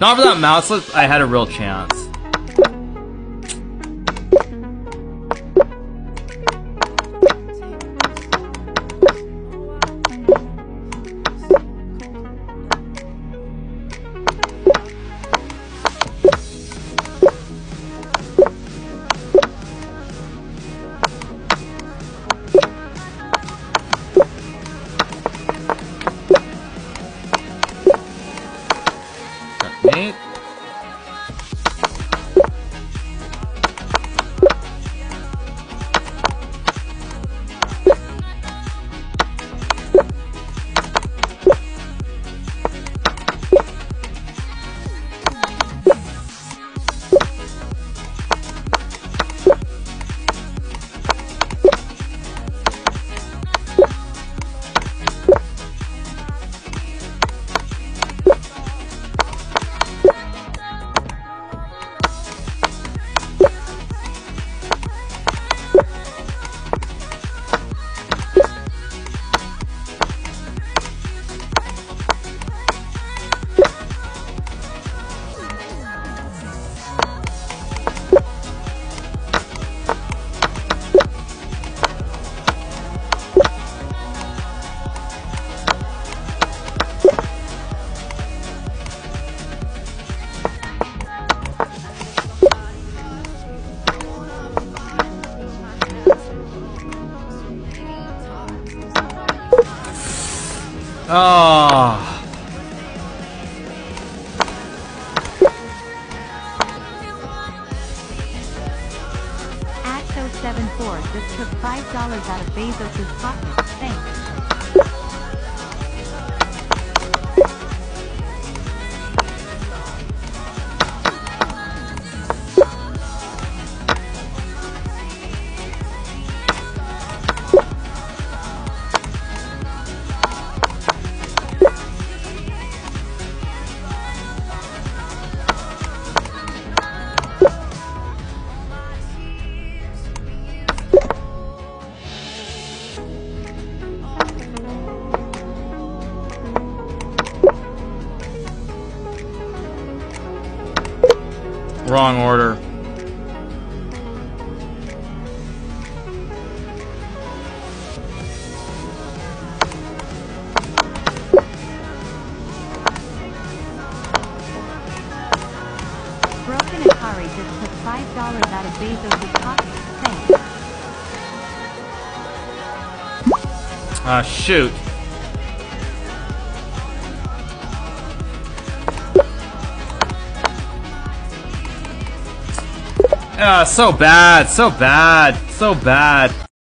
Not for that mouseless, I had a real chance. ね。Checkmate. Oh. Axo74 just took $5 out of Bezos' pocket. Thanks. Wrong order. Broken just took $5 out of Bezos' pocket. Thanks. Ah, shoot. Ah, so bad, so bad, so bad.